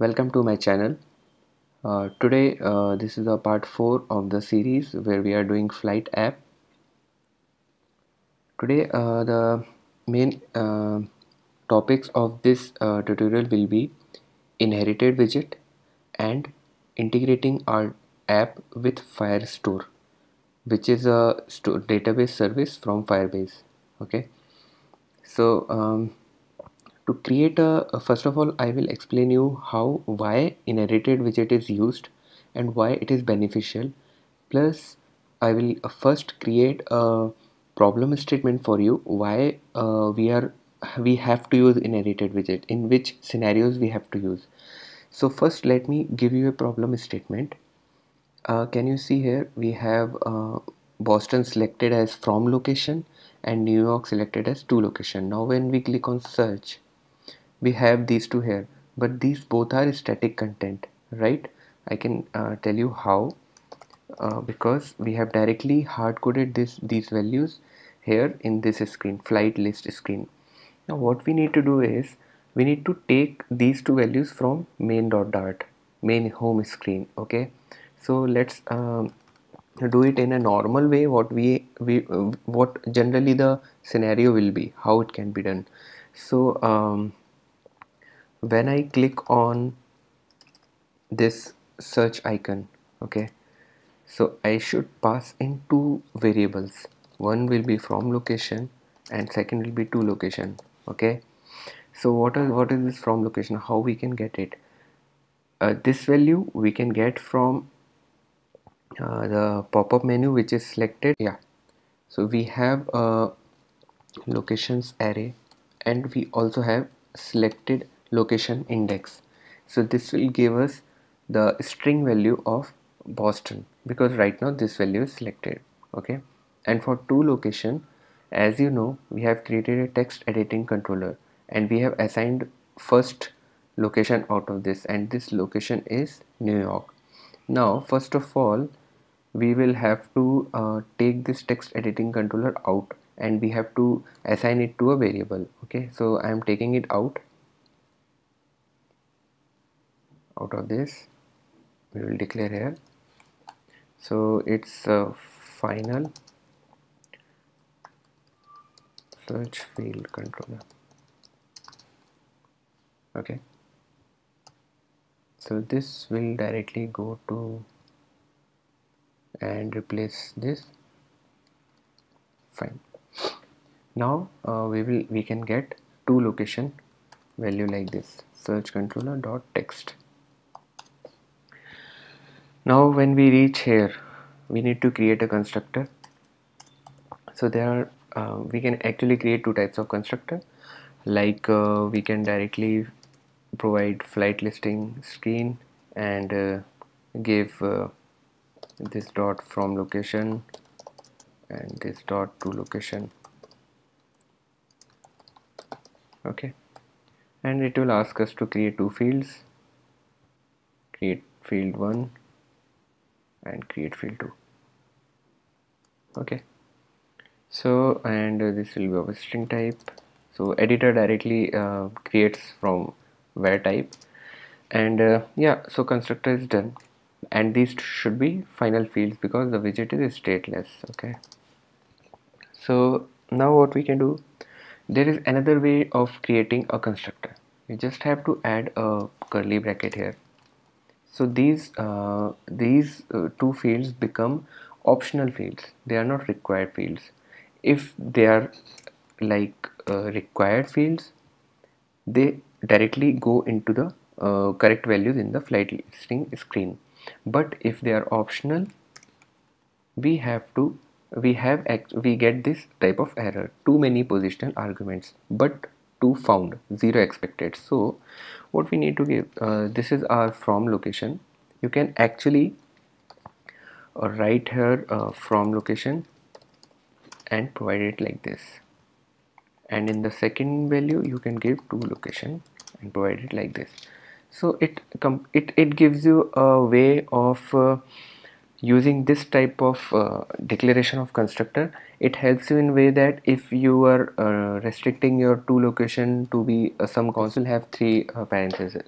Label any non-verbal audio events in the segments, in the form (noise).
welcome to my channel. Uh, today uh, this is a part 4 of the series where we are doing flight app. Today uh, the main uh, topics of this uh, tutorial will be inherited widget and integrating our app with Firestore which is a database service from Firebase. Okay? So um, to create a first of all I will explain you how why inherited widget is used and why it is beneficial. Plus I will first create a problem statement for you why uh, we are we have to use inherited widget in which scenarios we have to use. So first let me give you a problem statement. Uh, can you see here? We have uh, Boston selected as from location and New York selected as to location. Now when we click on search we have these two here but these both are static content right? I can uh, tell you how. Uh, because we have directly hard-coded this these values here in this screen flight list screen. Now what we need to do is we need to take these two values from main.dart main home screen okay? So let's um, do it in a normal way what we we uh, what generally the scenario will be how it can be done. So um, when I click on this search icon okay so I should pass in two variables. One will be from location and second will be to location okay. So what is what is this from location? How we can get it? Uh, this value we can get from uh, the pop-up menu which is selected yeah so we have a locations array and we also have selected location index. So this will give us the string value of Boston because right now this value is selected okay? And for to location as you know we have created a text editing controller and we have assigned first location out of this and this location is New York. Now first of all we will have to uh, take this text editing controller out and we have to assign it to a variable okay? So I am taking it out out of this. We will declare here. So it's a final search field controller. Okay. So this will directly go to and replace this. Fine. Now uh, we will we can get two location value like this. Search controller dot text now when we reach here we need to create a constructor. So there are uh, we can actually create two types of constructor. Like uh, we can directly provide flight listing screen and uh, give uh, this dot from location and this dot to location. Okay. And it will ask us to create two fields. Create field 1 and create field 2 okay. So and uh, this will be of a string type. So editor directly uh, creates from where type. And uh, yeah so constructor is done. And these should be final fields because the widget is stateless okay? So now what we can do? There is another way of creating a constructor. You just have to add a curly bracket here so these uh, these uh, two fields become optional fields. They are not required fields. If they are like uh, required fields they directly go into the uh, correct values in the flight listing screen. But if they are optional we have to we have we get this type of error. Too many positional arguments. But two found zero expected. So what we need to give uh, this is our from location. You can actually uh, write here uh, from location and provide it like this. And in the second value you can give to location and provide it like this. So it it, it gives you a way of uh, using this type of uh, declaration of constructor it helps you in way that if you are uh, restricting your to location to be uh, some console have three uh, parentheses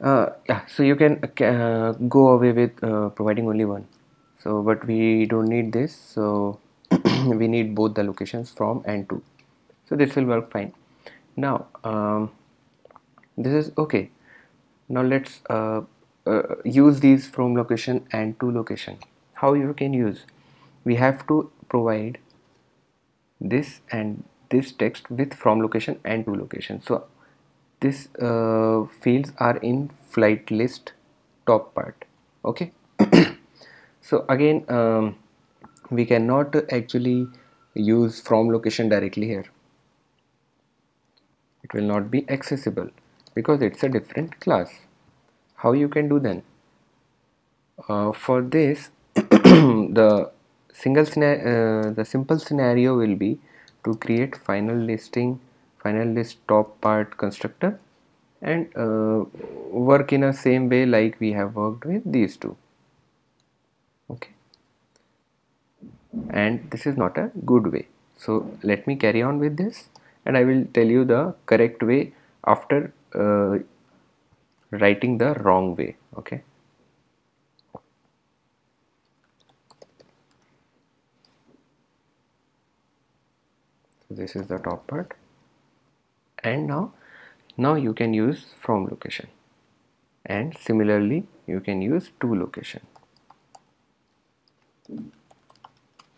uh, yeah so you can uh, go away with providing only one. So but we don't need this so (clears throat) we need both the locations from and to. So this will work fine. Now um, this is okay. Now let's uh, use these from location and to location. How you can use? We have to provide this and this text with from location and to location. So this uh, fields are in flight list top part. Okay? (coughs) So again um, we cannot actually use from location directly here. It will not be accessible because it's a different class how you can do then? Uh, for this (clears throat) the single uh, the simple scenario will be to create final listing final list top part constructor and uh, work in a same way like we have worked with these two. Okay? And this is not a good way. So let me carry on with this and I will tell you the correct way after uh, writing the wrong way okay? So this is the top part. And now now you can use from location. And similarly you can use to location.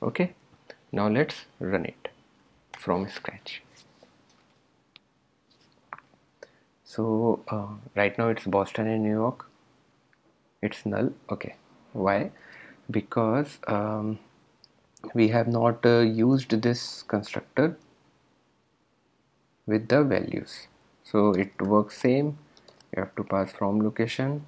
Okay? Now let's run it from scratch so uh, right now it's Boston and New York. It's null. Okay. Why? Because um, we have not uh, used this constructor with the values. So it works same. You have to pass from location.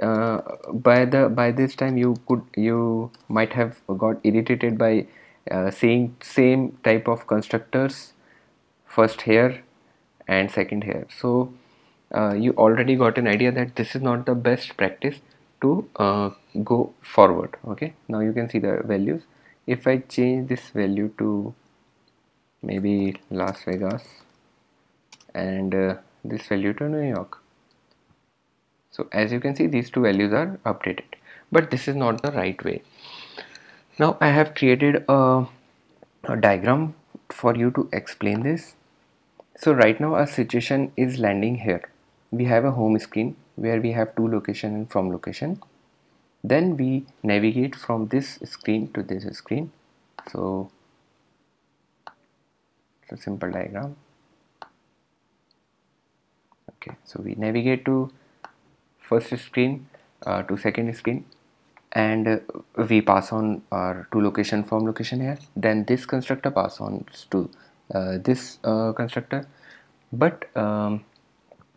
Uh, by the by this time you could you might have got irritated by uh, seeing same type of constructors first here and second here. So uh, you already got an idea that this is not the best practice to uh, go forward okay? Now you can see the values. If I change this value to maybe Las Vegas and uh, this value to New York. So as you can see these two values are updated. But this is not the right way. Now I have created a, a diagram for you to explain this so right now our situation is landing here. We have a home screen where we have two location and from location. Then we navigate from this screen to this screen. So it's a simple diagram. Okay so we navigate to first screen uh, to second screen and uh, we pass on our to location from location here. Then this constructor pass on to this uh, constructor. But um,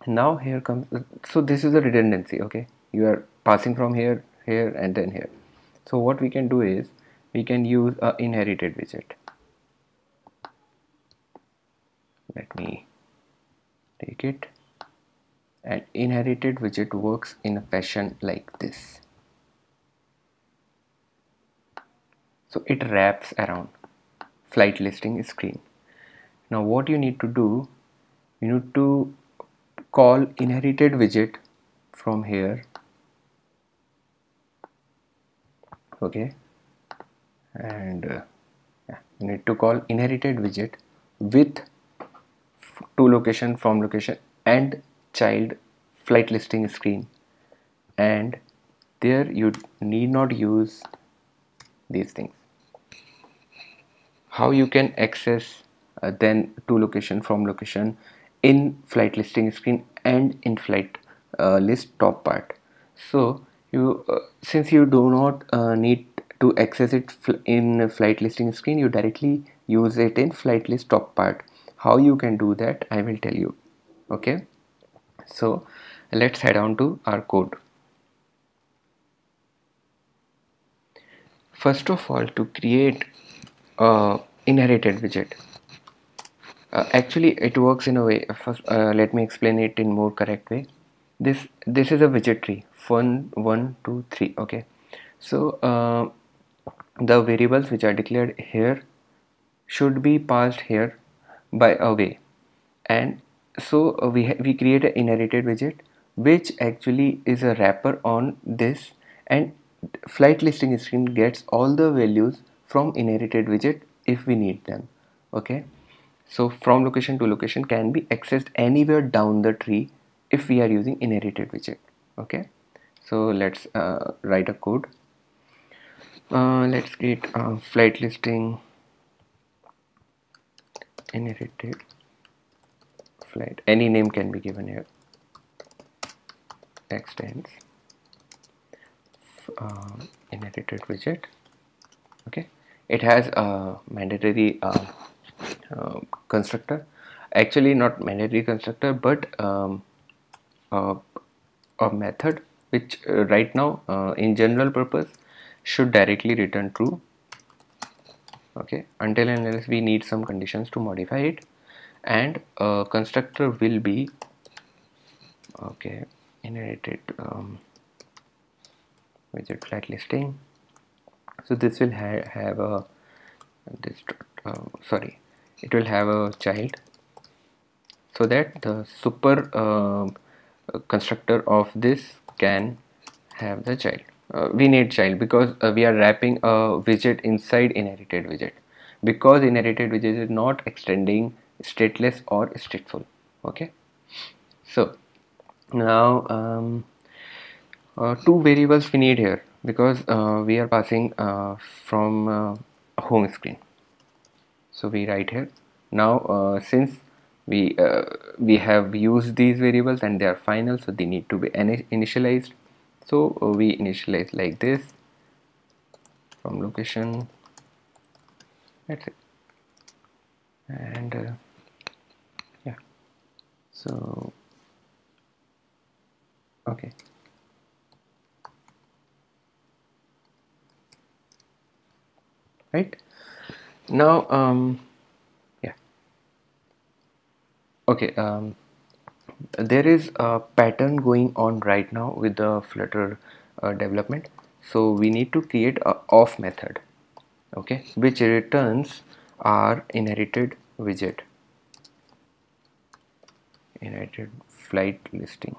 now here comes so this is a redundancy okay? You are passing from here here and then here. So what we can do is we can use a inherited widget. Let me take it. An inherited widget works in a fashion like this. So it wraps around. Flight listing screen now what you need to do you need to call inherited widget from here. Okay. And uh, yeah, you need to call inherited widget with to location from location and child flight listing screen. And there you need not use these things. How you can access uh, then to location from location in flight listing screen and in flight uh, list top part. So you uh, since you do not uh, need to access it in flight listing screen you directly use it in flight list top part. How you can do that I will tell you. Okay? So let's head on to our code. First of all to create a inherited widget uh, actually it works in a way first uh, let me explain it in more correct way. This this is a widget tree one one two three okay? So uh, the variables which are declared here should be passed here by a way. And so uh, we we create an inherited widget which actually is a wrapper on this. And flight listing screen gets all the values from inherited widget if we need them okay so from location to location can be accessed anywhere down the tree if we are using inherited widget. Okay? So let's uh, write a code. Uh, let's create flight listing. Inherited flight. Any name can be given here. Extends uh, inherited widget. Okay? It has a mandatory uh, constructor. Actually not mandatory constructor but um, a method which uh, right now uh, in general purpose should directly return true. Okay? Until and unless we need some conditions to modify it. And constructor will be okay inherited um, widget flight listing. So this will ha have a this uh, sorry it will have a child. So that the super uh, constructor of this can have the child. Uh, we need child because uh, we are wrapping a widget inside inherited widget. Because inherited widget is not extending stateless or stateful. Okay? So now um, uh, two variables we need here because uh, we are passing uh, from home screen so we write here. Now uh, since we uh, we have used these variables and they are final so they need to be initialized. So uh, we initialize like this from location. That's it. And uh, yeah. So okay. Right now um yeah. Okay um there is a pattern going on right now with the flutter uh, development. So we need to create a of method okay which returns our inherited widget. Inherited flight listing.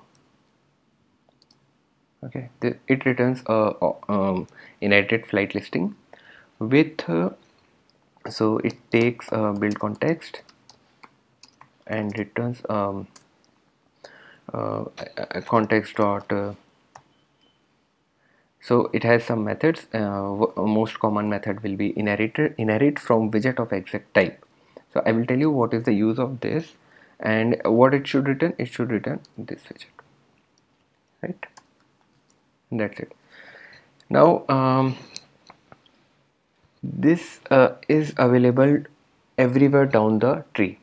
Okay it returns a um, inherited flight listing with uh, so it takes a build context and returns um, uh, context dot uh, so it has some methods uh, most common method will be inherited inherit from widget of exact type. So I will tell you what is the use of this and what it should return. It should return this widget. Right? And that's it. Now um, this uh, is available everywhere down the tree.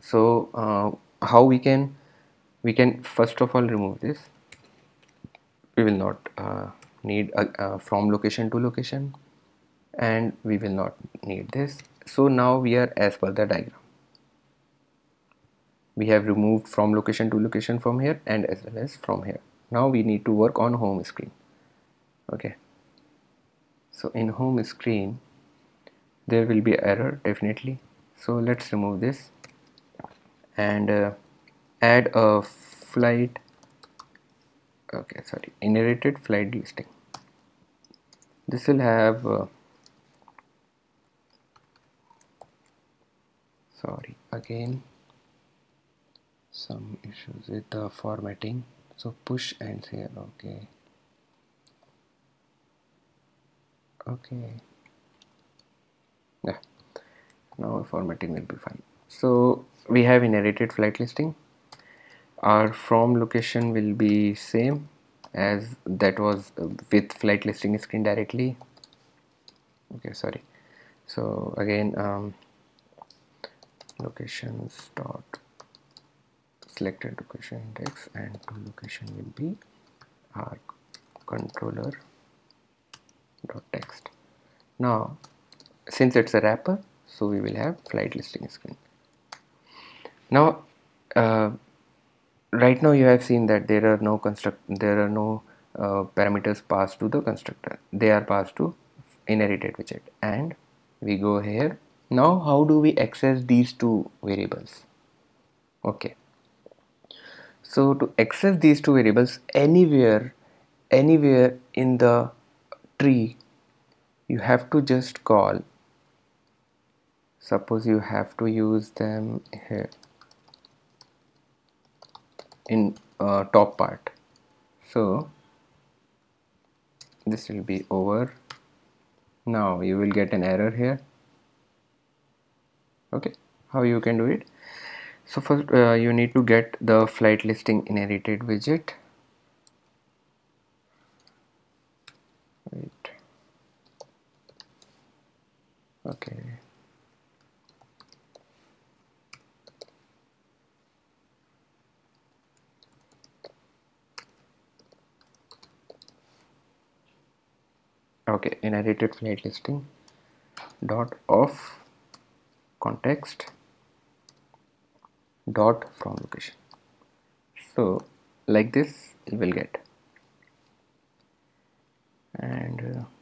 So uh, how we can we can first of all remove this? We will not uh, need uh, from location to location and we will not need this. So now we are as per the diagram. We have removed from location to location from here and as well as from here. Now we need to work on home screen. Okay so in home screen there will be error definitely. So let's remove this and uh, add a flight okay sorry inherited flight listing. This will have uh, sorry again some issues with the formatting. So push and here okay okay. Yeah. Now formatting will be fine. So we have inherited flight listing. Our from location will be same as that was with flight listing screen directly. Okay sorry. So again um, locations dot selected location index and to location will be our controller dot text. Now since it's a wrapper so we will have flight listing screen. Now uh, right now you have seen that there are no construct there are no uh, parameters passed to the constructor. They are passed to inherited widget. And we go here. Now how do we access these two variables? Okay. So to access these two variables anywhere anywhere in the tree you have to just call. Suppose you have to use them here. In uh, top part. So this will be over. Now you will get an error here. Okay how you can do it? So first uh, you need to get the flight listing inherited widget okay. Okay inherited flight listing dot of context dot from location. So like this you will get. And uh,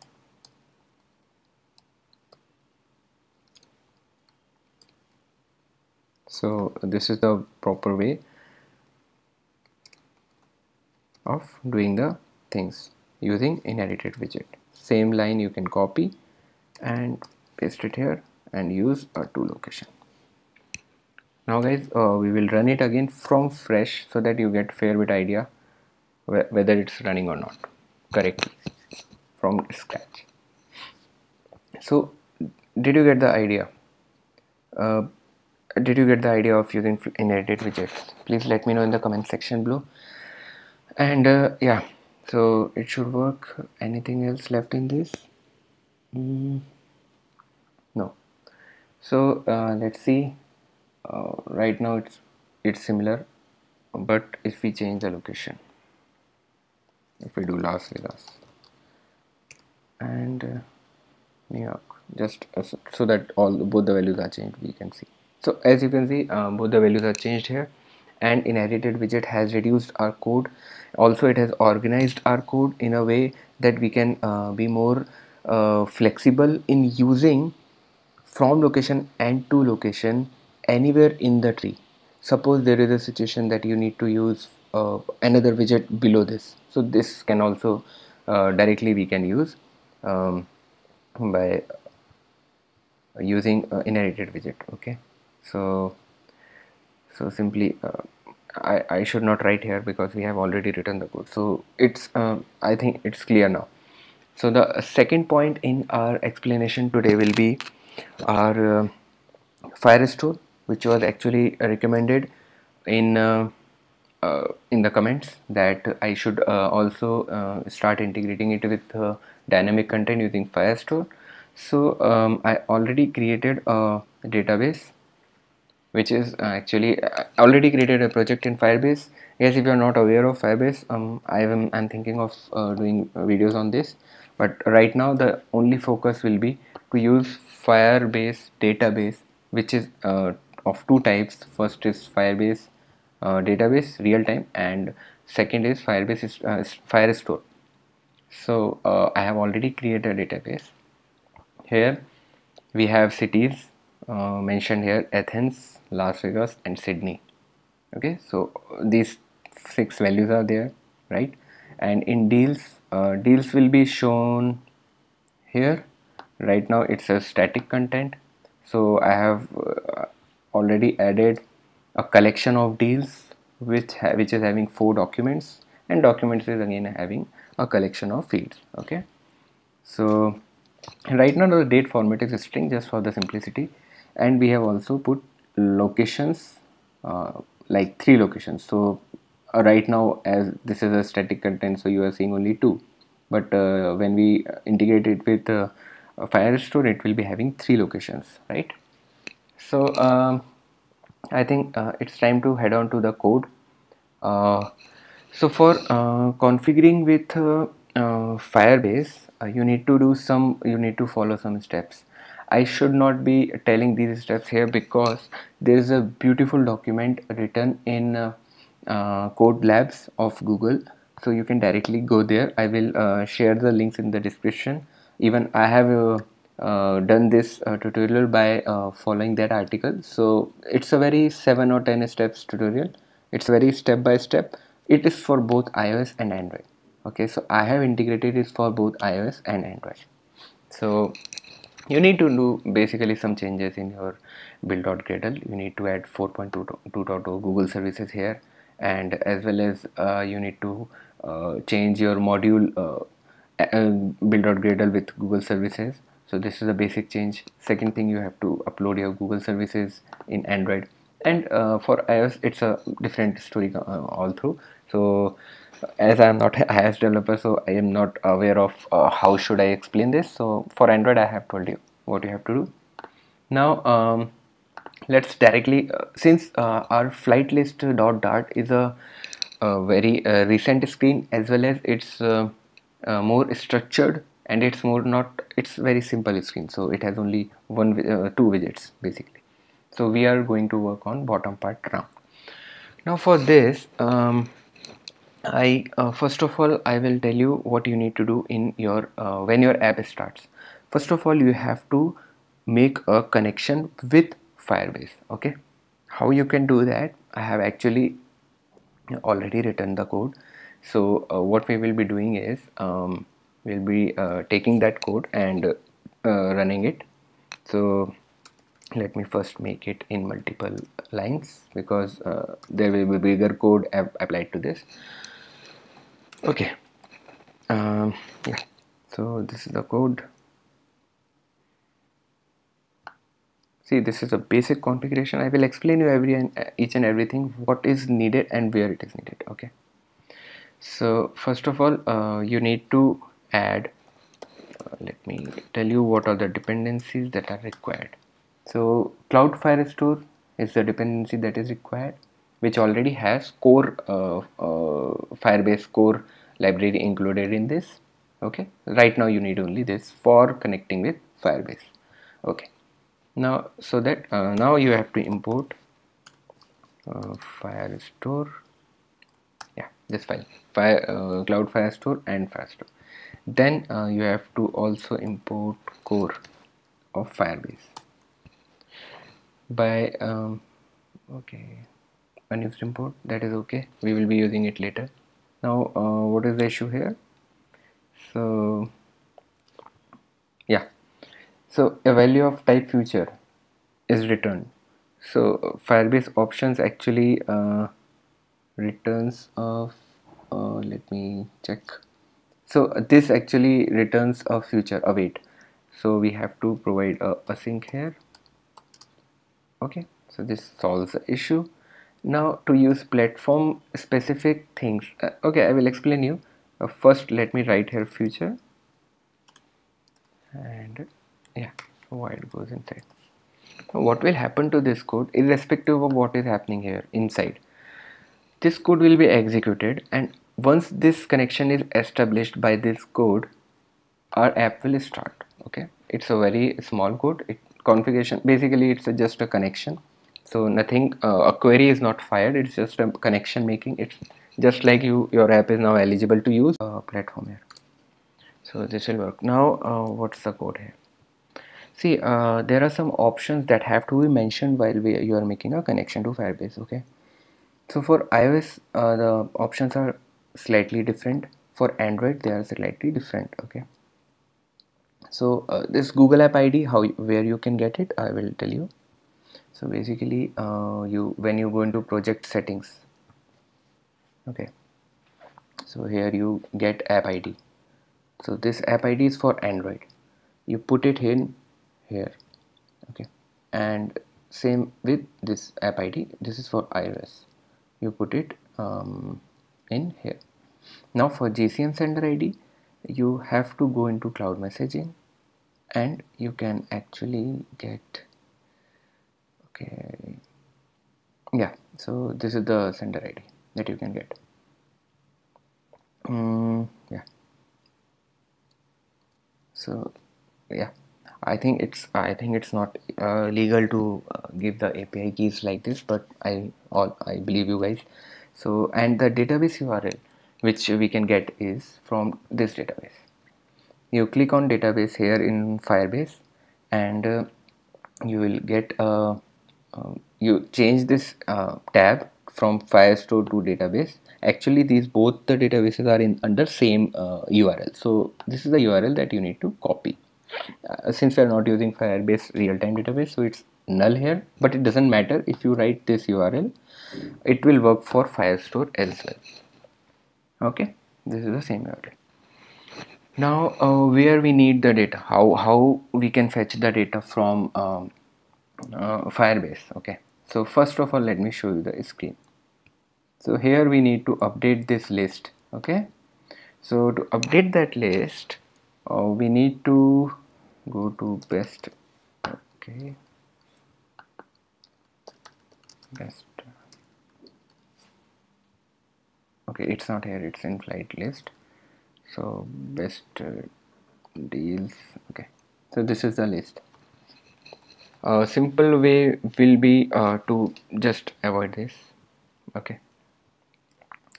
so this is the proper way of doing the things using inherited widget. Same line you can copy and paste it here and use a to location. Now guys uh, we will run it again from fresh so that you get fair bit idea wh whether it's running or not. Correctly from scratch. So did you get the idea? Uh, did you get the idea of using inherited widgets? Please let me know in the comment section below. And uh, yeah so it should work. Anything else left in this? Mm, no. So uh, let's see. Uh, right now it's it's similar but if we change the location if we do Las Vegas. And uh, New York just uh, so that all both the values are changed we can see so as you can see uh, both the values are changed here. And inherited widget has reduced our code. Also it has organized our code in a way that we can uh, be more uh, flexible in using from location and to location anywhere in the tree. Suppose there is a situation that you need to use uh, another widget below this. So this can also uh, directly we can use um, by using uh, inherited widget okay so so simply uh, I, I should not write here because we have already written the code. So it's uh, I think it's clear now. So the second point in our explanation today will be our uh, Firestore which was actually recommended in uh, uh, in the comments that I should uh, also uh, start integrating it with uh, dynamic content using Firestore so um, I already created a database which is uh, actually uh, already created a project in Firebase. Yes if you are not aware of Firebase um, I am I'm thinking of uh, doing videos on this. But right now the only focus will be to use Firebase database which is uh, of two types. First is Firebase uh, database real time and second is Firebase is, uh, Firestore so I have already created a database. Here we have cities uh, mentioned here Athens, Las Vegas and Sydney. Okay so these six values are there right? And in deals uh, deals will be shown here. Right now it's a static content. So I have uh, already added a collection of deals which which is having four documents and documents is again having a collection of fields okay? So right now the date format is string just for the simplicity and we have also put locations uh, like three locations. So uh, right now as this is a static content so you are seeing only two. But uh, when we integrate it with uh, Firestore it will be having three locations right? So um, I think uh, it's time to head on to the code. So for configuring with Firebase you need to do some you need to follow some steps I should not be telling these steps here because there is a beautiful document written in uh, uh, code labs of Google. So you can directly go there. I will uh, share the links in the description. Even I have uh, uh, done this uh, tutorial by following that article. So it's a very 7 or 10 steps tutorial. It's very step by step. It is for both ios and android. Okay so i have integrated it for both ios and android. So you need to do basically some changes in your build.gradle you need to add 4.2.2 google services here. And as well as uh, you need to uh, change your module uh, uh build.gradle with google services. So this is a basic change. Second thing you have to upload your google services in android. And uh, for ios it's a different story uh, all through. So as I am not a iOS developer so I am not aware of uh, how should I explain this. So for Android I have told you what you have to do. Now um, let's directly uh, since uh, our flight list dot dart is a, a very uh, recent screen as well as it's uh, uh, more structured and it's more not it's very simple screen. So it has only one two widgets basically. So we are going to work on bottom part now. Now for this um, I uh, first of all I will tell you what you need to do in your uh, when your app starts. First of all you have to make a connection with Firebase okay? How you can do that? I have actually already written the code. So uh, what we will be doing is um, we'll be uh, taking that code and uh, running it. So let me first make it in multiple lines because uh, there will be bigger code applied to this okay. Um, yeah. So this is the code. See this is a basic configuration. I will explain you every and each and everything what is needed and where it is needed okay? So first of all uh, you need to add uh, let me tell you what are the dependencies that are required. So cloud firestore is the dependency that is required which already has core uh, uh, firebase core library included in this. Okay? Right now you need only this for connecting with firebase. Okay. Now so that uh, now you have to import uh, firestore yeah this file. Fire uh, cloud firestore and firestore then uh, you have to also import core of firebase. By um, okay unused import that is okay. We will be using it later. Now uh, what is the issue here? So yeah. So a value of type future is returned. So firebase options actually uh, returns of uh, let me check. So this actually returns a future await so we have to provide a async here. Okay. So this solves the issue now to use platform specific things uh, okay I will explain you. Uh, first let me write here future. And yeah why it goes inside. What will happen to this code irrespective of what is happening here inside? This code will be executed and once this connection is established by this code our app will start okay? It's a very small code. It configuration basically it's a, just a connection so nothing uh, a query is not fired. It's just a connection making. It's just like you your app is now eligible to use a platform here. So this will work. Now uh, what's the code here? See uh, there are some options that have to be mentioned while we, you are making a connection to firebase okay? So for ios uh, the options are slightly different. For android they are slightly different okay? So uh, this google app id how where you can get it i will tell you so basically uh, you when you go into project settings okay. So here you get app id so this app id is for android. You put it in here okay. And same with this app id this is for ios. You put it um, in here. Now for gcm sender id you have to go into cloud messaging and you can actually get okay. Yeah so this is the sender id that you can get. Um, yeah. So yeah I think it's I think it's not uh, legal to uh, give the API keys like this but I all I believe you guys. So and the database URL which we can get is from this database. You click on database here in Firebase and uh, you will get a um, you change this uh, tab from firestore to database. Actually these both the databases are in under same uh, url so this is the url that you need to copy. Uh, since we are not using firebase real-time database so it's null here but it doesn't matter if you write this url it will work for firestore as well. Okay? This is the same url now uh, where we need the data. How how we can fetch the data from um, uh, firebase okay. So first of all let me show you the screen. So here we need to update this list okay? So to update that list uh, we need to go to best okay. Best. Okay it's not here it's in flight list. So best uh, deals okay. So this is the list a simple way will be uh, to just avoid this. Okay.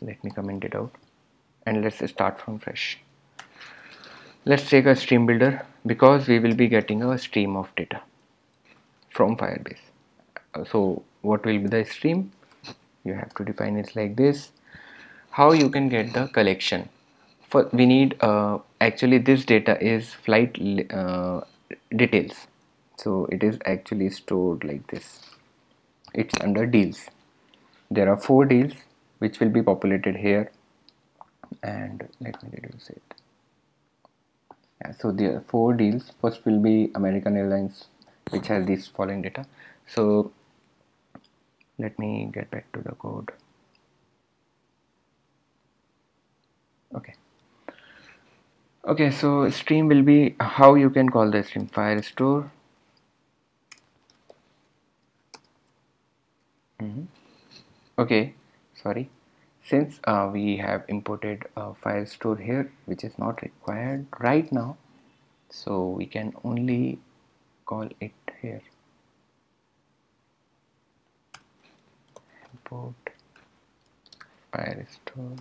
Let me comment it out. And let's start from fresh. Let's take a stream builder because we will be getting a stream of data from firebase. Uh, so what will be the stream? You have to define it like this. How you can get the collection? For we need uh, actually this data is flight uh, details so it is actually stored like this. It's under deals. There are four deals which will be populated here. And let me reduce it. Yeah, so are four deals. First will be American Airlines which has this following data. So let me get back to the code. Okay. Okay so stream will be how you can call the stream. Firestore mm -hmm. okay sorry. Since uh, we have imported a firestore here which is not required right now so we can only call it here. Import file store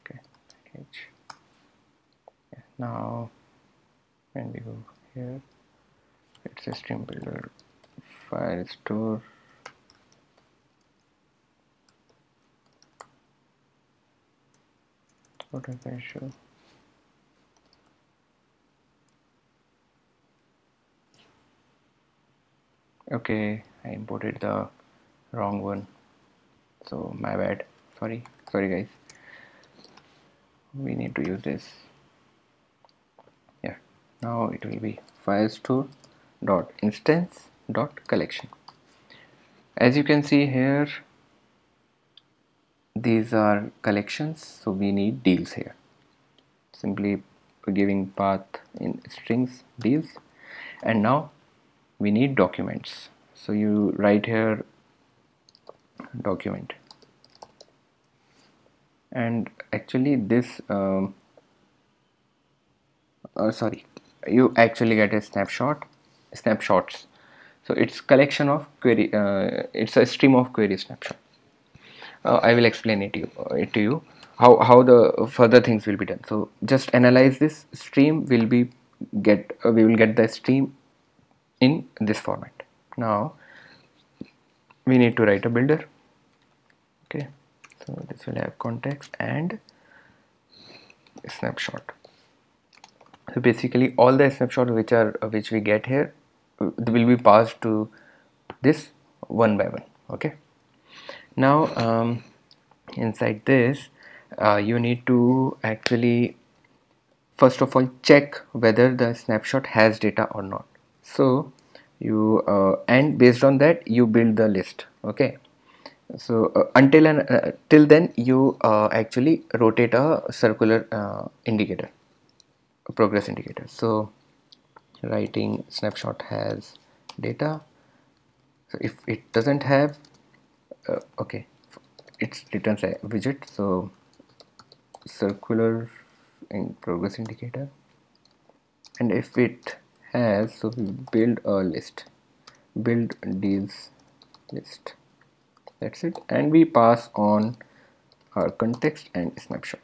okay package. Now when we go here it's a stream builder firestore what I can show okay I imported the wrong one. So my bad. Sorry. Sorry guys. We need to use this. Yeah. now it will be firestore dot instance dot collection as you can see here these are collections so we need deals here. Simply giving path in strings deals. And now we need documents. So you write here document. And actually this um, uh, sorry you actually get a snapshot snapshots. So it's collection of query uh, it's a stream of query snapshot I will explain it to you, uh, to you how, how the further things will be done. So just analyze this stream will be get uh, we will get the stream in this format. Now we need to write a builder. Okay so this will have context and snapshot. So basically all the snapshots which are which we get here uh, will be passed to this one by one. Okay now um, inside this uh, you need to actually first of all check whether the snapshot has data or not. So you uh, and based on that you build the list okay? So uh, until and uh, till then you uh, actually rotate a circular uh, indicator progress indicator. So writing snapshot has data. So if it doesn't have uh, okay. It returns a widget so circular in progress indicator. And if it has so we build a list. Build deals list. That's it. And we pass on our context and snapshot.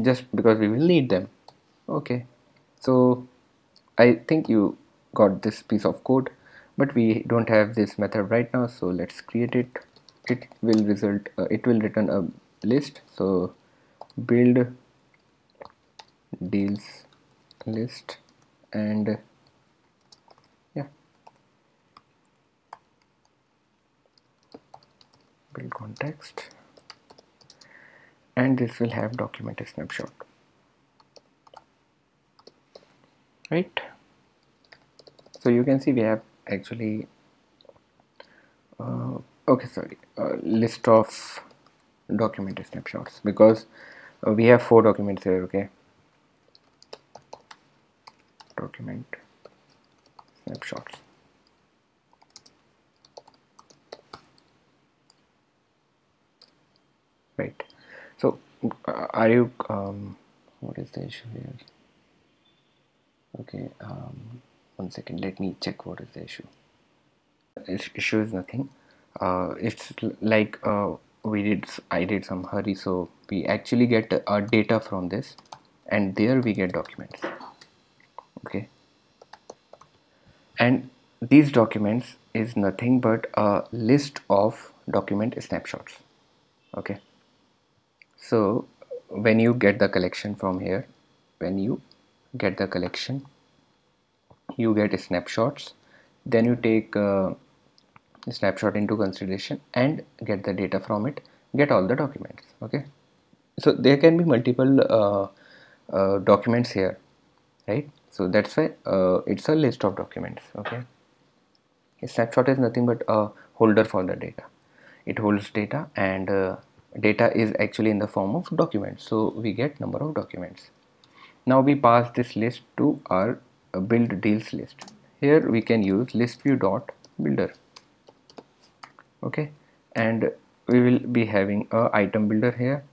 Just because we will need them. Okay. So I think you got this piece of code but we don't have this method right now so let's create it it will result uh, it will return a list. So build deals list and yeah. Build context. And this will have document snapshot. Right? So you can see we have actually okay sorry. Uh, list of document snapshots. Because uh, we have four documents here okay? Document snapshots. Right. So uh, are you um, what is the issue here? Okay um, one second. Let me check what is the issue. Issue is nothing uh, it's like uh, we did I did some hurry so we actually get our data from this and there we get documents okay? And these documents is nothing but a list of document snapshots okay? So when you get the collection from here when you get the collection you get snapshots then you take uh, snapshot into consideration and get the data from it get all the documents okay? So there can be multiple uh, uh, documents here right? So that's why uh, it's a list of documents okay? A snapshot is nothing but a holder for the data. It holds data and uh, data is actually in the form of documents. So we get number of documents. Now we pass this list to our uh, build deals list. Here we can use list view dot builder okay. And we will be having a item builder here.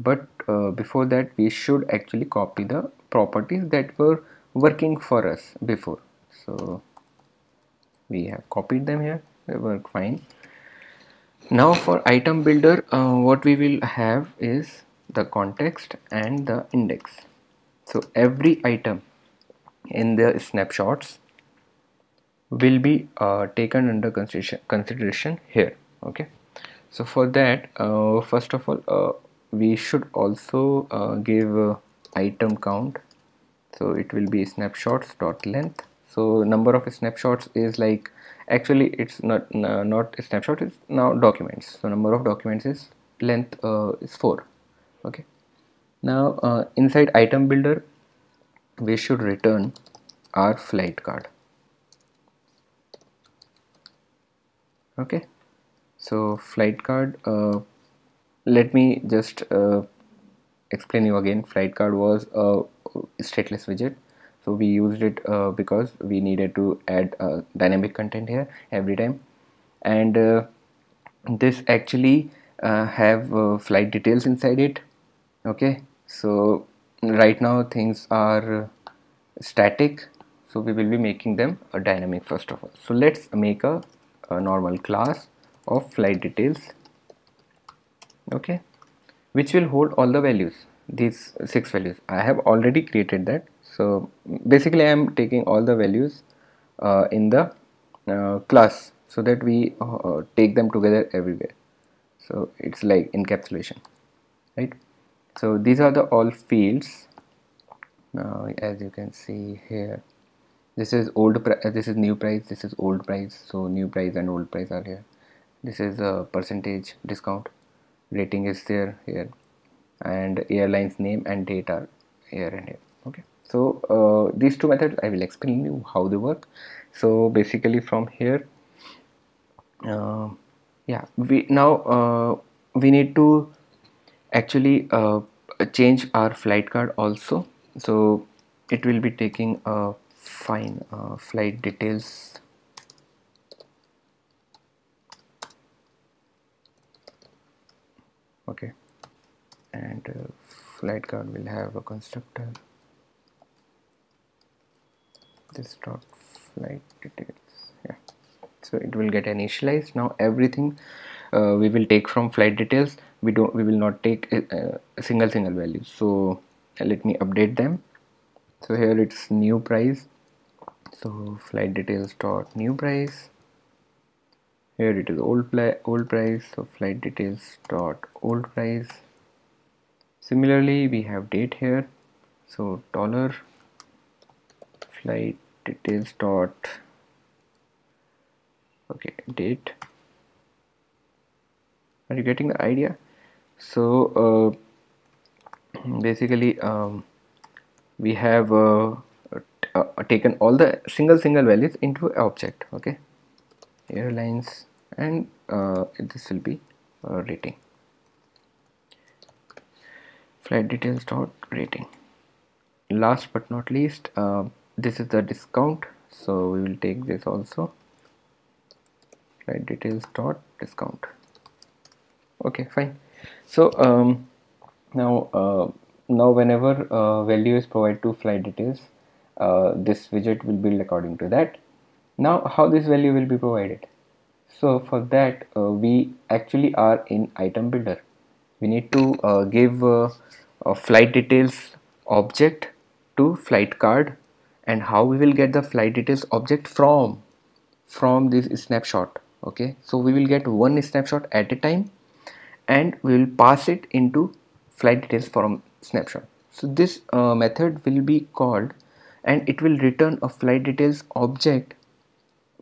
But uh, before that we should actually copy the properties that were working for us before. So we have copied them here. They work fine. Now for item builder uh, what we will have is the context and the index. So every item in the snapshots will be uh, taken under consideration, here okay? So for that uh, first of all uh, we should also uh, give uh, item count. So it will be snapshots dot length. So number of snapshots is like actually it's not not snapshot it's now documents. So number of documents is length uh, is 4 okay? Now inside item builder we should return our flight card okay. So flight card uh, let me just uh, explain you again. Flight card was a stateless widget. So we used it uh, because we needed to add uh, dynamic content here every time. And uh, this actually uh, have flight details inside it. Okay. So right now things are static. So we will be making them a dynamic first of all. So let's make a, a normal class of flight details okay which will hold all the values these six values. I have already created that. So basically I am taking all the values uh, in the uh, class so that we uh, take them together everywhere. So it's like encapsulation right? So these are the all fields. Uh, as you can see here this is old uh, this is new price this is old price. So new price and old price are here. This is a percentage discount. Rating is there here. And airlines name and date are here and here. Okay. So uh, these two methods I will explain you how they work. So basically from here uh, yeah we now uh, we need to actually uh, change our flight card also. So it will be taking a fine uh, flight details. Okay. And uh, flight card will have a constructor. This dot flight details. Yeah. So it will get initialized. Now everything uh, we will take from flight details. We don't we will not take a, a single single value. So uh, let me update them. So here it's new price so flight details dot new price. Here it is old old price. So flight details dot old price. Similarly we have date here. So dollar. Flight details dot okay date. Are you getting the idea? So uh, basically um, we have uh, uh, taken all the single single values into object okay? Airlines and uh, this will be uh, rating. Flight details dot rating. Last but not least uh, this is the discount so we will take this also. Flight details dot discount. Okay fine. So um, now uh, now whenever uh, value is provided to flight details uh, this widget will build according to that. Now how this value will be provided? So for that uh, we actually are in item builder. We need to uh, give uh, flight details object to flight card and how we will get the flight details object from from this snapshot okay? So we will get one snapshot at a time and we will pass it into flight details from snapshot. So this uh, method will be called and it will return a flight details object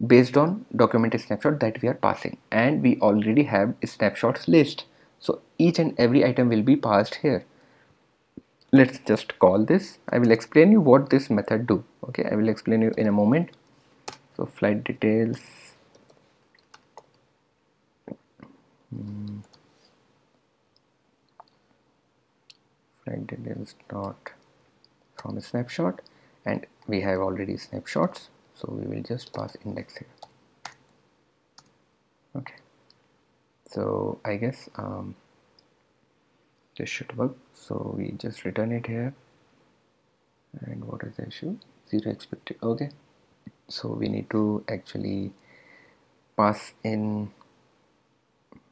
based on document snapshot that we are passing. And we already have snapshots list. So each and every item will be passed here. Let's just call this. I will explain you what this method do. Okay I will explain you in a moment. So flight details. Hmm. flight details dot from a snapshot and we have already snapshots so we will just pass index here. Okay. So I guess um, this should work. So we just return it here. And what is the issue? Zero expected okay. So we need to actually pass in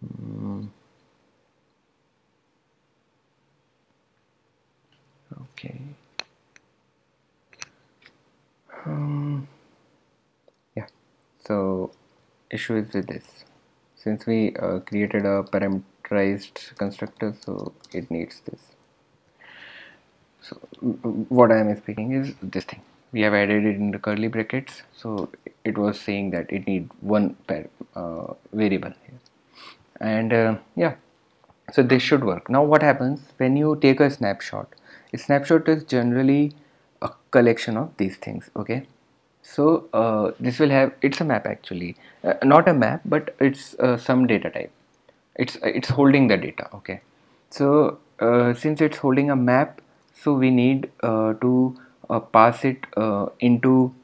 um, okay um, yeah. So issue is with this. Since we uh, created a parameterized constructor so it needs this. So what I am speaking is this thing. We have added it in the curly brackets so it was saying that it need one pair uh, variable here. And uh, yeah. So this should work. Now what happens? When you take a snapshot a snapshot is generally a collection of these things okay? So uh, this will have it's a map actually. Uh, not a map but it's uh, some data type. It's it's holding the data okay? So uh, since it's holding a map so we need uh, to uh, pass it into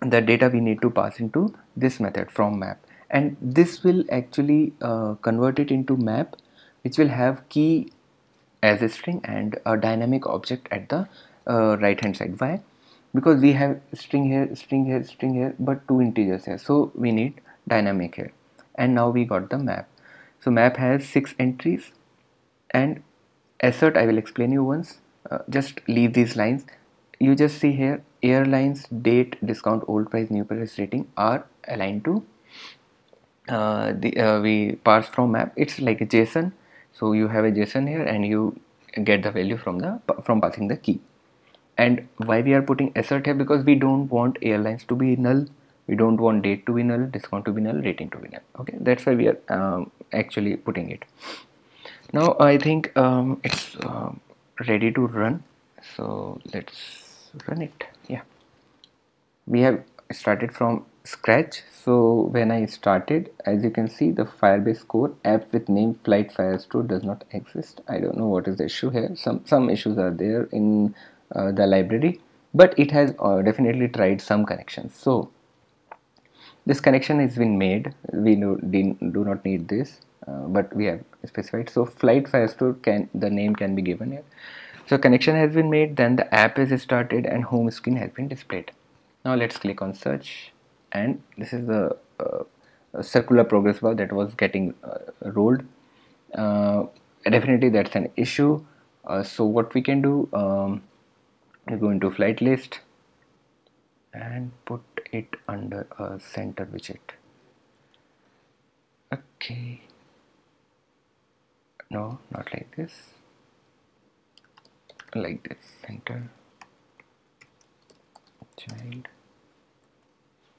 the data we need to pass into this method from map. And this will actually convert it into map which will have key as a string and a dynamic object at the uh, right hand side. Why? Because we have string here string here string here but two integers here. So we need dynamic here. And now we got the map. So map has six entries. And assert I will explain you once. Uh, just leave these lines. You just see here airlines date discount old price new price rating are aligned to uh, the uh, we parse from map. It's like a JSON. So you have a JSON here and you get the value from the from passing the key and why we are putting assert here? Because we don't want airlines to be null. We don't want date to be null discount to be null rating to be null. Okay? That's why we are um, actually putting it. Now I think um, it's uh, ready to run. So let's run it. Yeah. We have started from scratch. So when I started as you can see the Firebase core app with name flight firestore does not exist. I don't know what is the issue here. Some some issues are there in uh, the library but it has uh, definitely tried some connections. So this connection has been made. We do, do not need this uh, but we have specified. So flight firestore can the name can be given here. So connection has been made then the app is started and home screen has been displayed. Now let's click on search and this is the uh, circular progress bar that was getting uh, rolled. Definitely that's an issue. So what we can do um, we go into flight list and put it under a center widget. Okay. No not like this. Like this. Center. Child.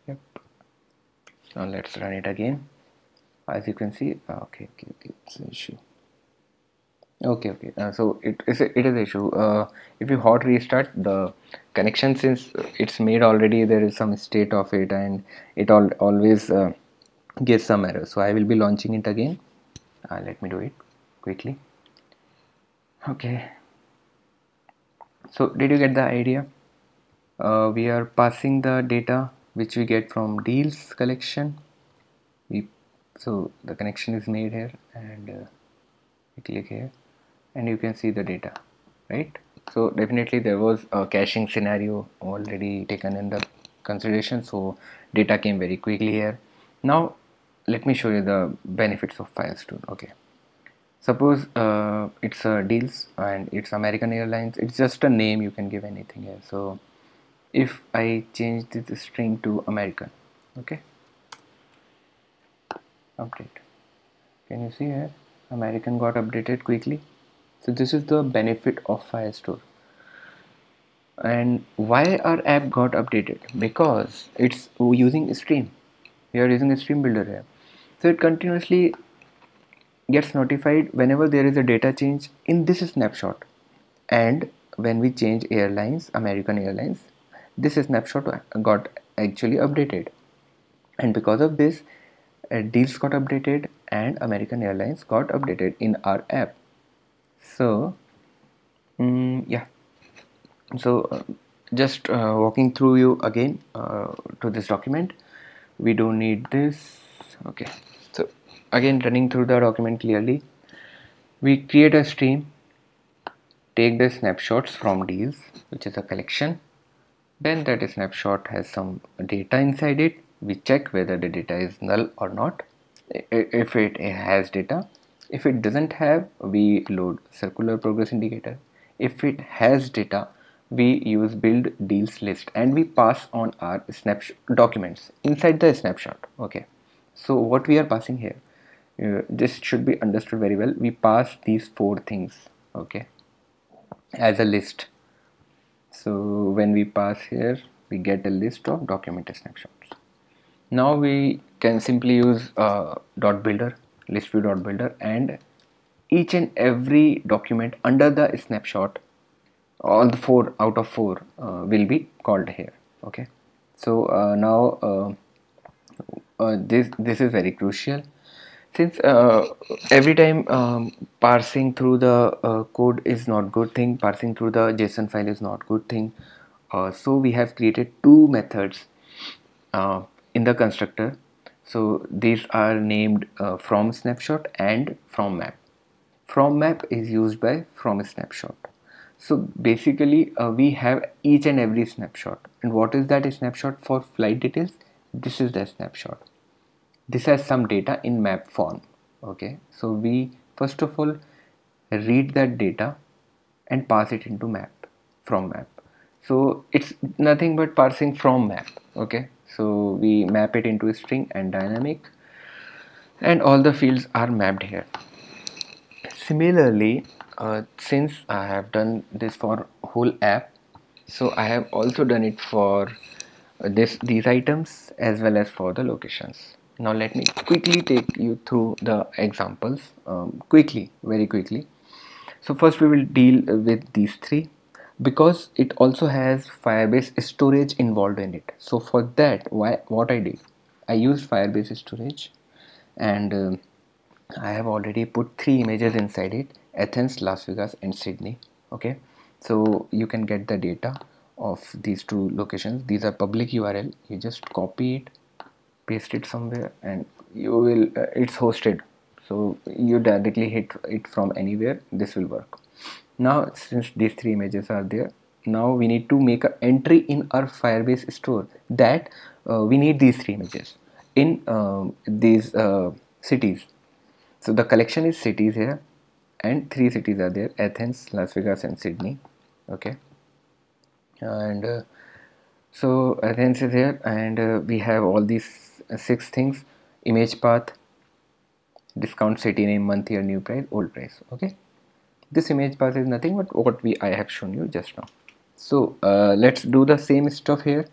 Yep. Now let's run it again. As you can see ah, okay okay, okay it's an issue okay okay. Uh, so it is a, it is issue. Uh, if you hot restart the connection since it's made already there is some state of it and it all always uh, gives some error. So I will be launching it again. Uh, let me do it quickly. Okay. So did you get the idea? Uh, we are passing the data which we get from deals collection. We so the connection is made here and uh, we click here and you can see the data right? So definitely there was a caching scenario already taken in the consideration so data came very quickly here. Now let me show you the benefits of Firestore okay? Suppose uh, it's a deals and it's American Airlines it's just a name you can give anything here. So if I change this string to American okay? Update. Can you see here? American got updated quickly so this is the benefit of Firestore. And why our app got updated? Because it's using stream. We are using a stream builder here so it continuously gets notified whenever there is a data change in this snapshot. And when we change airlines American Airlines this snapshot got actually updated. And because of this uh, deals got updated and American Airlines got updated in our app so um, yeah. So uh, just uh, walking through you again uh, to this document. We don't need this. Okay. So again running through the document clearly. We create a stream. Take the snapshots from deals which is a collection. Then that snapshot has some data inside it. We check whether the data is null or not. If it has data if it doesn't have we load circular progress indicator. If it has data we use build deals list and we pass on our snapshot documents inside the snapshot okay? So what we are passing here? Uh, this should be understood very well. We pass these four things okay as a list. So when we pass here we get a list of document snapshots. Now we can simply use uh, dot builder list view dot builder and each and every document under the snapshot all the four out of four uh, will be called here okay? So uh, now uh, uh this this is very crucial. Since uh, every time um, parsing through the uh, code is not good thing parsing through the json file is not good thing so we have created two methods in the constructor so these are named uh, from snapshot and from map. From map is used by from snapshot. So basically uh, we have each and every snapshot. And what is that snapshot for flight details? This is the snapshot. This has some data in map form okay? So we first of all read that data and pass it into map from map. So it's nothing but parsing from map okay so we map it into a string and dynamic. And all the fields are mapped here. Similarly uh, since I have done this for whole app so I have also done it for this these items as well as for the locations. Now let me quickly take you through the examples um, quickly very quickly. So first we will deal with these three because it also has firebase storage involved in it. So for that why what i did i used firebase storage and uh, i have already put three images inside it athens las vegas and sydney okay? So you can get the data of these two locations. These are public url you just copy it paste it somewhere and you will uh, it's hosted. So you directly hit it from anywhere. This will work now since these three images are there now we need to make an entry in our firebase store that uh, we need these three images in uh, these uh, cities. So the collection is cities here and three cities are there athens las vegas and sydney okay? And uh, so athens is here and uh, we have all these uh, six things. Image path discount city name month year new price old price okay this image pass is nothing but what we I have shown you just now. So uh, let's do the same stuff here.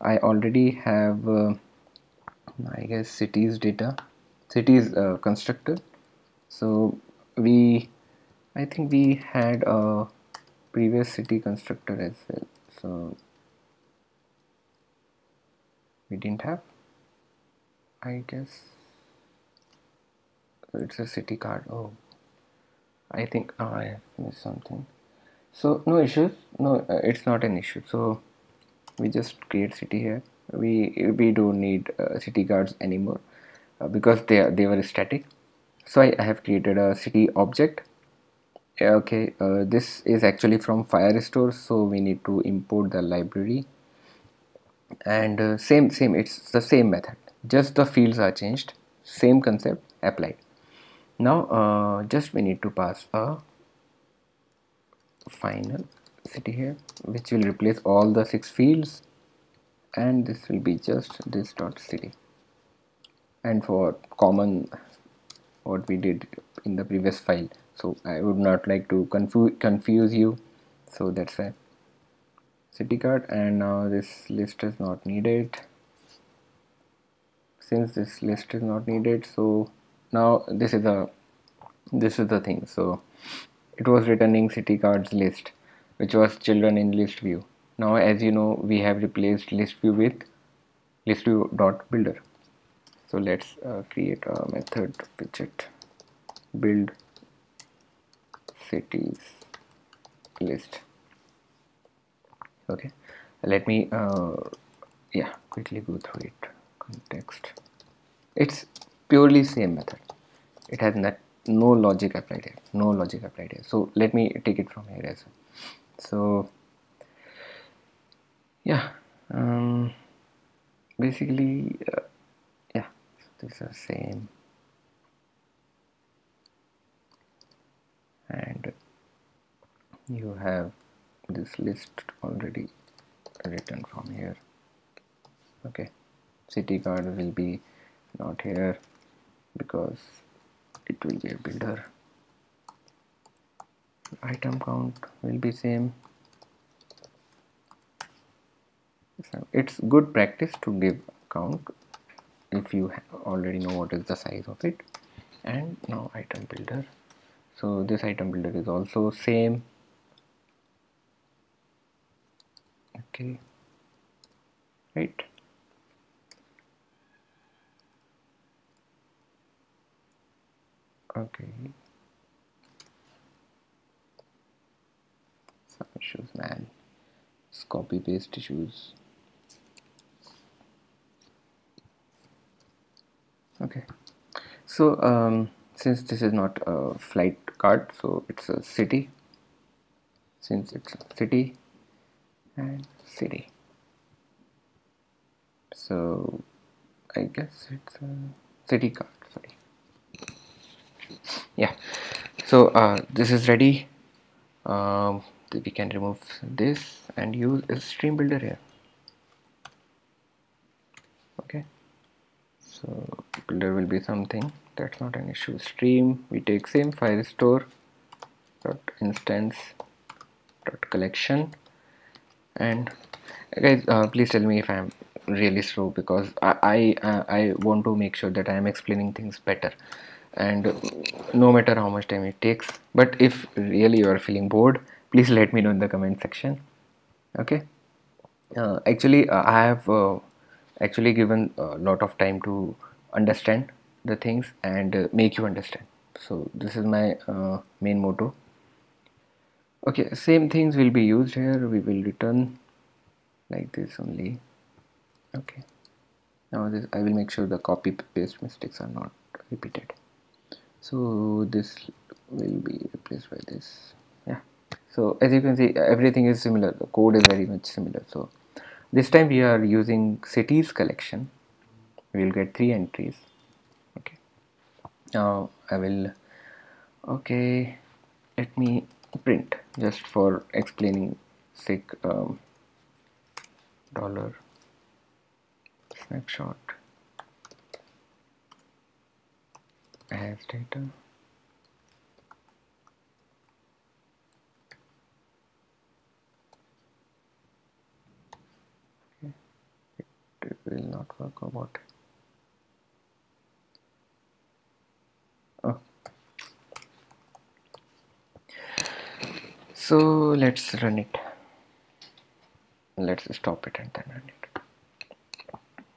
I already have uh, I guess cities data. Cities uh, constructor so we I think we had a previous city constructor as well. So we didn't have. I guess it's a city card. Oh I think oh, I have missed something. So no issues. No uh, it's not an issue. So we just create city here. We we don't need uh, city cards anymore uh, because they they were static. So I, I have created a city object. Okay uh, this is actually from firestore so we need to import the library. And uh, same same it's the same method. Just the fields are changed. Same concept applied now uh, just we need to pass a final city here which will replace all the six fields and this will be just this dot city. And for common what we did in the previous file. So I would not like to confuse confuse you. So that's why city card and now this list is not needed. Since this list is not needed so now this is the this is the thing. So it was returning city cards list which was children in list view. Now as you know we have replaced list view with list view dot builder. So let's uh, create a method widget build cities list. Okay. Let me uh, yeah quickly go through it. Context. It's purely same method. It has not no logic applied here no logic applied here. So let me take it from here as well. So yeah um, basically uh, yeah these are same. And you have this list already written from here. Okay city card will be not here because it will be a builder. Item count will be same. So it's good practice to give count if you already know what is the size of it. And now item builder. So this item builder is also same. Okay. Right okay. Some issues man. It's copy paste issues. Okay. So um, since this is not a flight card so it's a city. Since it's a city and city. So I guess it's a city card yeah. So uh, this is ready. Um, we can remove this and use a stream builder here. Okay. So builder will be something. That's not an issue. Stream we take same firestore dot instance dot collection. And guys uh, please tell me if i'm really slow because i I, uh, I want to make sure that i am explaining things better and no matter how much time it takes but if really you are feeling bored please let me know in the comment section okay? Uh, actually uh, i have uh, actually given a lot of time to understand the things and uh, make you understand. So this is my uh, main motto. Okay same things will be used here. We will return like this only. Okay. Now this I will make sure the copy paste mistakes are not repeated so this will be replaced by this. Yeah. So as you can see everything is similar. The code is very much similar. So this time we are using cities collection. We will get three entries. Okay. Now I will okay let me print just for explaining sake um, dollar snapshot as data okay. it will not work about oh. So let's run it. Let's stop it and then run it.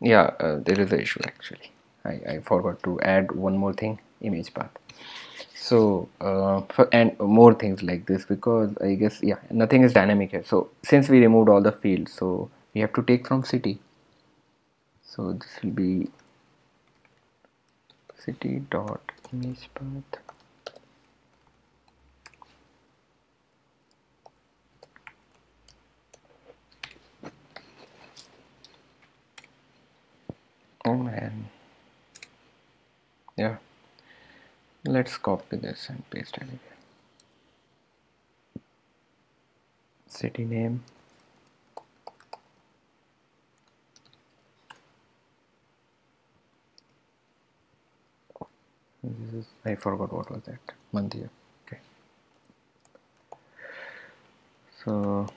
Yeah uh, there is a issue actually I, I forgot to add one more thing image path. So uh, for, and more things like this because I guess yeah nothing is dynamic here. So since we removed all the fields so we have to take from city. So this will be city dot image path. Oh man yeah. Let's copy this and paste it again. City name. This is I forgot what was that. Year. Okay. So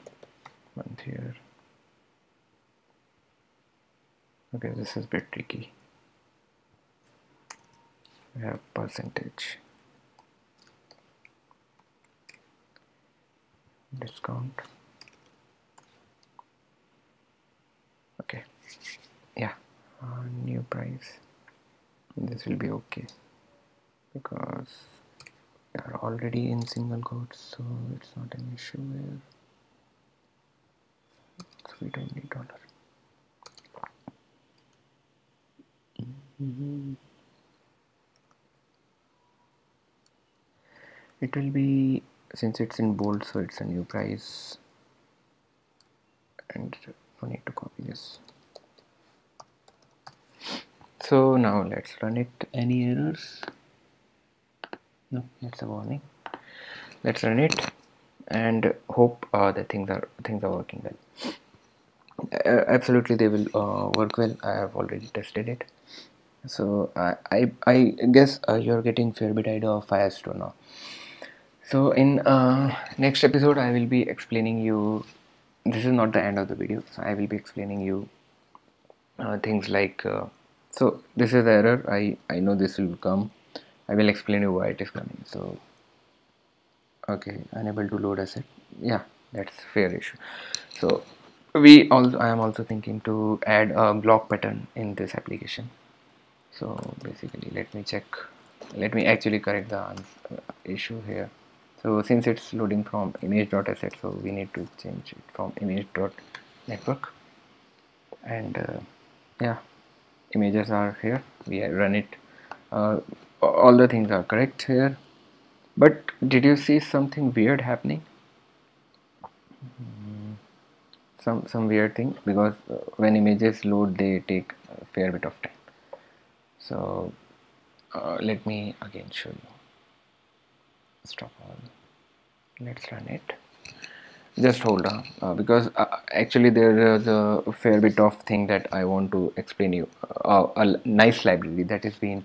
year. Okay this is a bit tricky have percentage. Discount. Okay. Yeah. Uh, new price. This will be okay. Because we are already in single quotes so it's not an issue here so we don't need dollar. Mm -hmm. It will be since it's in bold so it's a new price. And no need to copy this. So now let's run it. Any errors? No it's a warning. Let's run it. And hope uh, that things are things are working well. Uh, absolutely they will uh, work well. I have already tested it. So I, I guess uh, you're getting fair bit idea of Firestore now so in uh, next episode i will be explaining you this is not the end of the video so i will be explaining you uh, things like uh, so this is the error i i know this will come. I will explain you why it is coming so okay unable to load asset. Yeah that's fair issue. So we also i am also thinking to add a BLoC pattern in this application. So basically let me check let me actually correct the issue here so since it's loading from image.asset so we need to change it from image.network and uh, yeah images are here. We run it. Uh, all the things are correct here. But did you see something weird happening? Hmm. some some weird thing because uh, when images load they take a fair bit of time. So uh, let me again show you. Stop all let's run it. Just hold on uh, because uh, actually there is a fair bit of thing that I want to explain you uh, a nice library that is being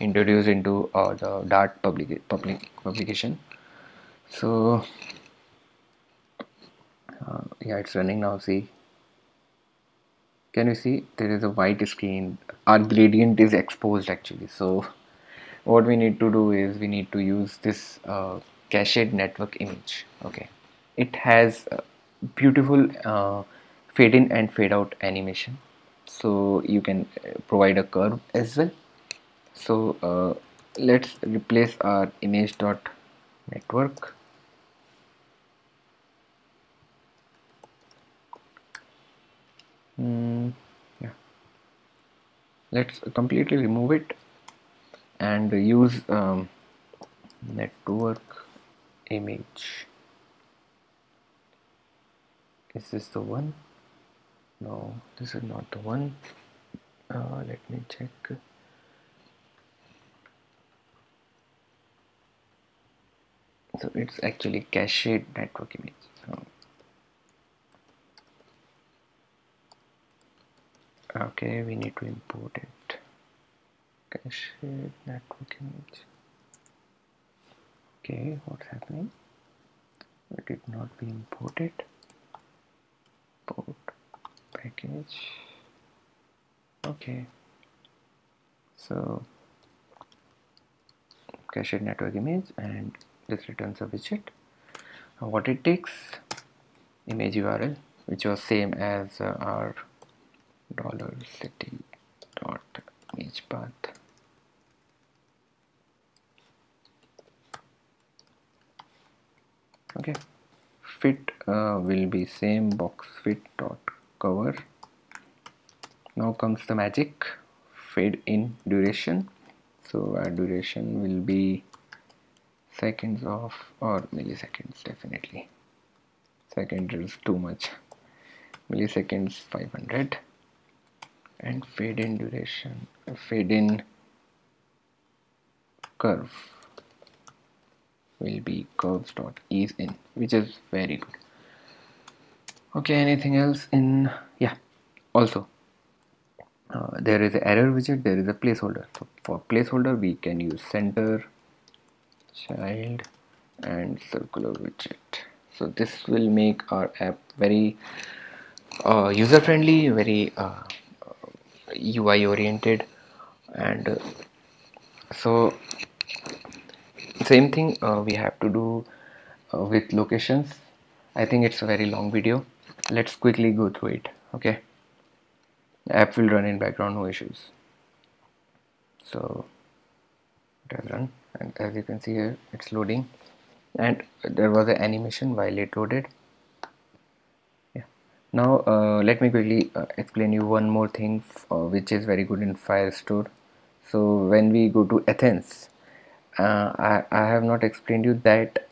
introduced into uh, the Dart public, public publication. So uh, yeah it's running now see. Can you see? There is a white screen. Our gradient is exposed actually. So what we need to do is we need to use this uh, cached network image okay. It has beautiful uh, fade in and fade out animation. So you can uh, provide a curve as well. So uh, let's replace our image dot network. Mm, yeah. Let's completely remove it and use um, network image. Is this the one? No this is not the one. Uh, let me check. So it's actually cached network image. So okay we need to import it. Cached network image okay what's happening? It did not be imported. Port package. Okay. So cached network image and this returns a widget. What it takes image url which was same as uh, our dollar city dot image path okay. Fit uh, will be same box fit dot cover. Now comes the magic. Fade in duration. So our duration will be seconds of or milliseconds definitely. Second is too much. Milliseconds 500 and fade in duration fade in curve will be curves dot ease in which is very good. Okay anything else in yeah also. Uh, there is an error widget there is a placeholder. So for placeholder we can use center child and circular widget. So this will make our app very uh, user friendly very uh, UI oriented and uh, so same thing uh, we have to do uh, with locations. I think it's a very long video. Let's quickly go through it okay? The app will run in background no issues. So it has run and as you can see here it's loading. And there was an animation while it loaded. Yeah. Now uh, let me quickly uh, explain you one more thing uh, which is very good in Firestore. So when we go to Athens uh, I, I have not explained you that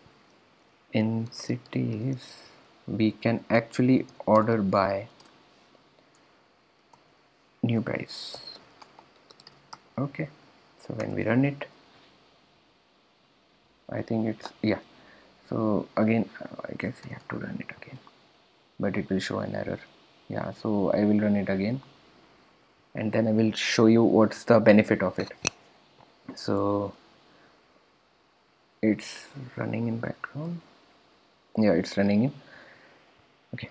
in cities we can actually order by new price. Okay so when we run it I think it's yeah. So again I guess we have to run it again. But it will show an error. Yeah so I will run it again. And then I will show you what's the benefit of it. So it's running in background. Yeah it's running in. Okay.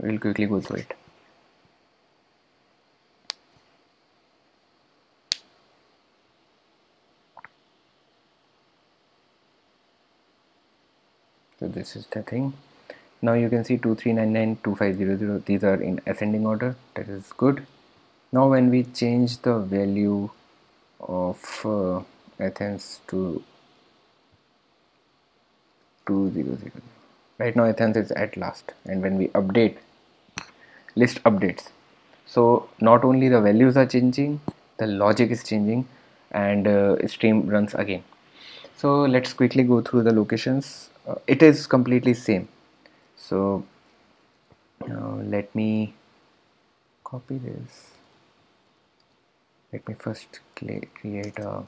I will quickly go through it. So this is the thing. Now you can see 2399 2500 these are in ascending order. That is good. Now when we change the value of uh, Athens to 200 right now Athens is at last. And when we update list updates. So not only the values are changing the logic is changing and uh, stream runs again. So let's quickly go through the locations. Uh, it is completely same. So uh, let me copy this. Let me first create a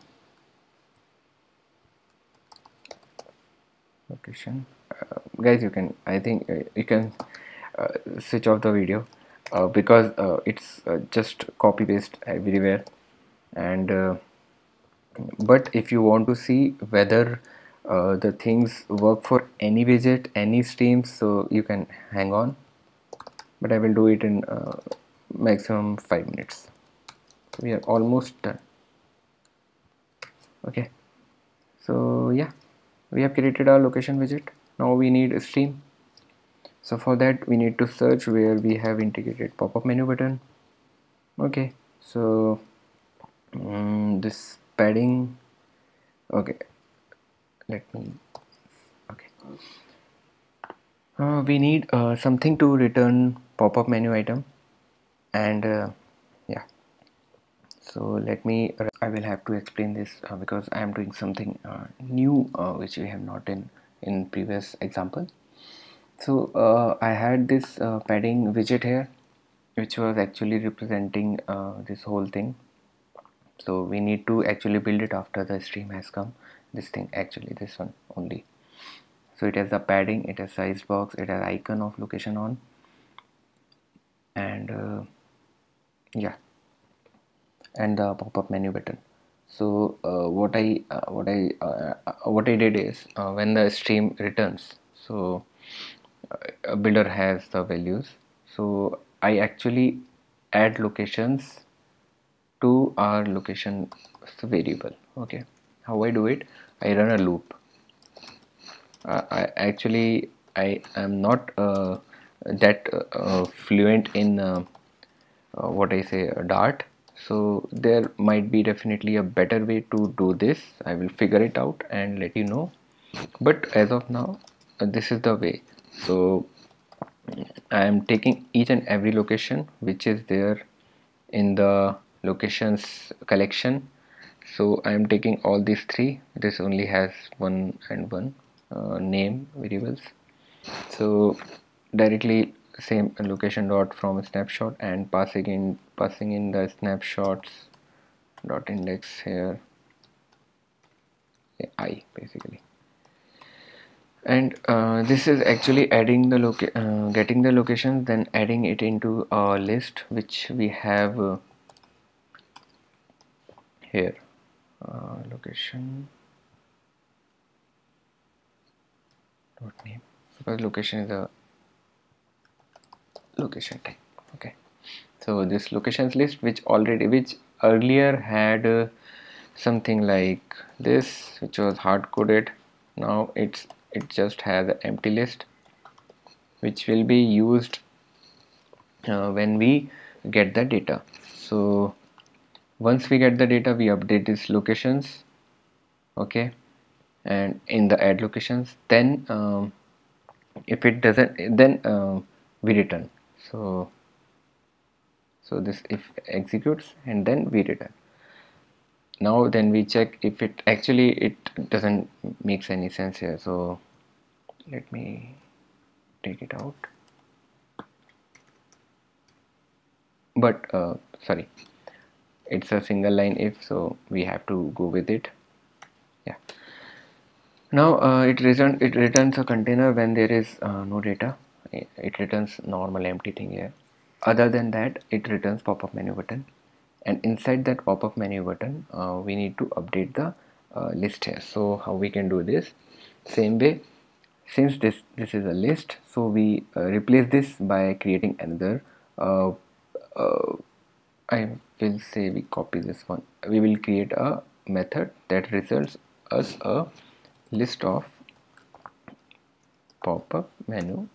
location. Uh, guys you can I think uh, you can uh, switch off the video uh, because uh, it's just copy paste everywhere. And but if you want to see whether the things work for any widget any streams so you can hang on. But I will do it in maximum 5 minutes. We are almost done. Okay. So yeah we have created our location widget. Now we need a stream. So for that we need to search where we have integrated pop-up menu button. Okay so um, this padding. Okay let me okay. Uh, we need uh, something to return pop-up menu item and uh, so let me I will have to explain this uh, because I am doing something uh, new uh, which we have not in in previous example. So uh, I had this uh, padding widget here which was actually representing uh, this whole thing. So we need to actually build it after the stream has come. This thing actually this one only. So it has the padding it has size box it has icon of location on. And yeah and the pop-up menu button. So uh, what I uh, what I uh, uh, what I did is uh, when the stream returns so a builder has the values. So I actually add locations to our location variable okay? How I do it? I run a loop. Uh, I actually I am not uh, that uh, fluent in uh, uh, what I say Dart so there might be definitely a better way to do this. I will figure it out and let you know. But as of now uh, this is the way. So I am taking each and every location which is there in the locations collection. So I am taking all these three. This only has one and one uh, name variables. So directly same location dot from snapshot and passing in passing in the snapshots dot index here. I basically. And uh, this is actually adding the loca uh, getting the locations then adding it into a list which we have uh, here. Uh, location dot name. Because location is a location type okay. So this locations list which already which earlier had uh, something like this which was hard coded now it's it just has an empty list which will be used uh, when we get the data. So once we get the data we update these locations okay and in the add locations then um, if it doesn't then uh, we return so so this if executes and then we return. Now then we check if it actually it doesn't makes any sense here. So let me take it out. But uh, sorry. It's a single line if so we have to go with it. Yeah. Now uh, it return it returns a container when there is uh, no data it returns normal empty thing here. Other than that it returns pop-up menu button. And inside that pop-up menu button uh, we need to update the uh, list here. So how we can do this? Same way since this this is a list so we uh, replace this by creating another uh, uh, I will say we copy this one. We will create a method that results us a list of pop-up menu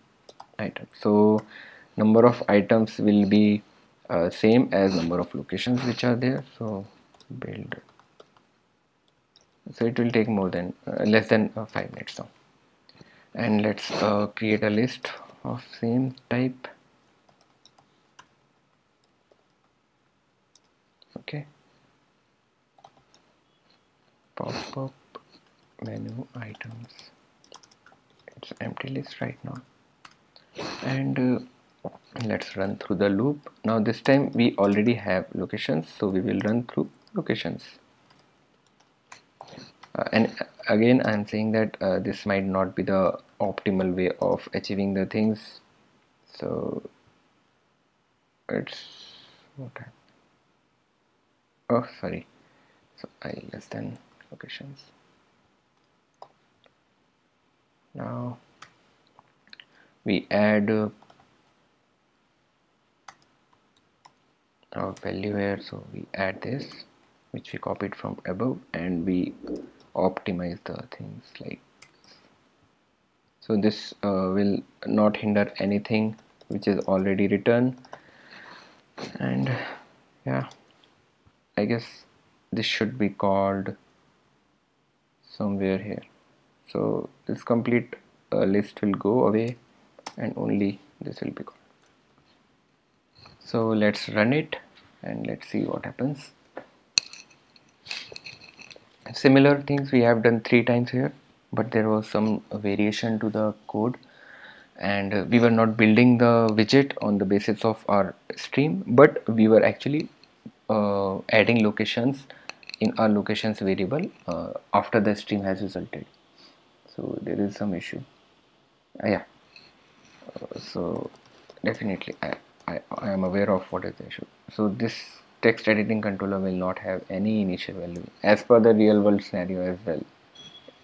items so number of items will be uh, same as number of locations which are there. So build. So it will take more than uh, less than uh, 5 minutes now. And let's uh, create a list of same type. Okay. Pop-up menu items. It's empty list right now and uh, let's run through the loop. Now this time we already have locations so we will run through locations. Uh, and again I'm saying that uh, this might not be the optimal way of achieving the things. So it's what oh sorry. So I less than locations. Now we add uh, our value here. So we add this which we copied from above and we optimize the things like so this uh, will not hinder anything which is already written. And yeah I guess this should be called somewhere here. So this complete uh, list will go away and only this will be gone so let's run it and let's see what happens. Similar things we have done three times here but there was some variation to the code. And we were not building the widget on the basis of our stream but we were actually uh, adding locations in our locations variable uh, after the stream has resulted. So there is some issue. Uh, yeah so definitely I, I, I am aware of what is the issue. So this text editing controller will not have any initial value as per the real world scenario as well.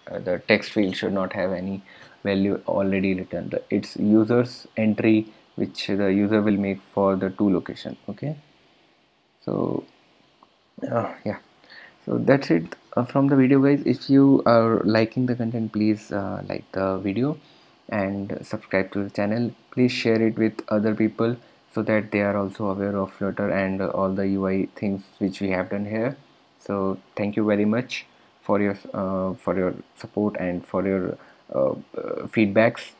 Uh, the text field should not have any value already written. The, it's users entry which the user will make for the two location okay? So uh, yeah. So that's it uh, from the video guys. If you are liking the content please uh, like the video and subscribe to the channel. Please share it with other people so that they are also aware of flutter and all the ui things which we have done here. So thank you very much for your uh, for your support and for your uh, uh, feedbacks.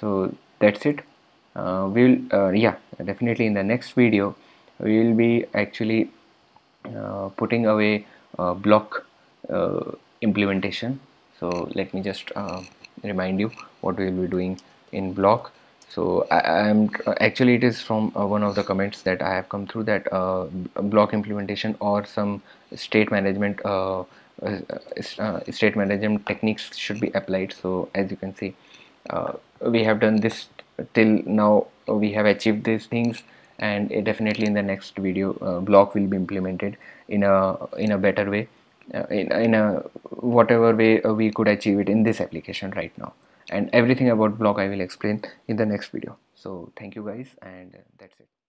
So that's it. Uh, we'll uh, yeah definitely in the next video we will be actually uh, putting away BLoC implementation. So let me just remind you what we will be doing in BLoC. So I am actually it is from uh, one of the comments that I have come through that uh, BLoC implementation or some state management uh, uh, uh state management techniques should be applied. So as you can see uh, we have done this till now. We have achieved these things and definitely in the next video BLoC will be implemented in a in a better way uh, in, in a whatever way uh, we could achieve it in this application right now. And everything about BLoC I will explain in the next video. So thank you guys and that's it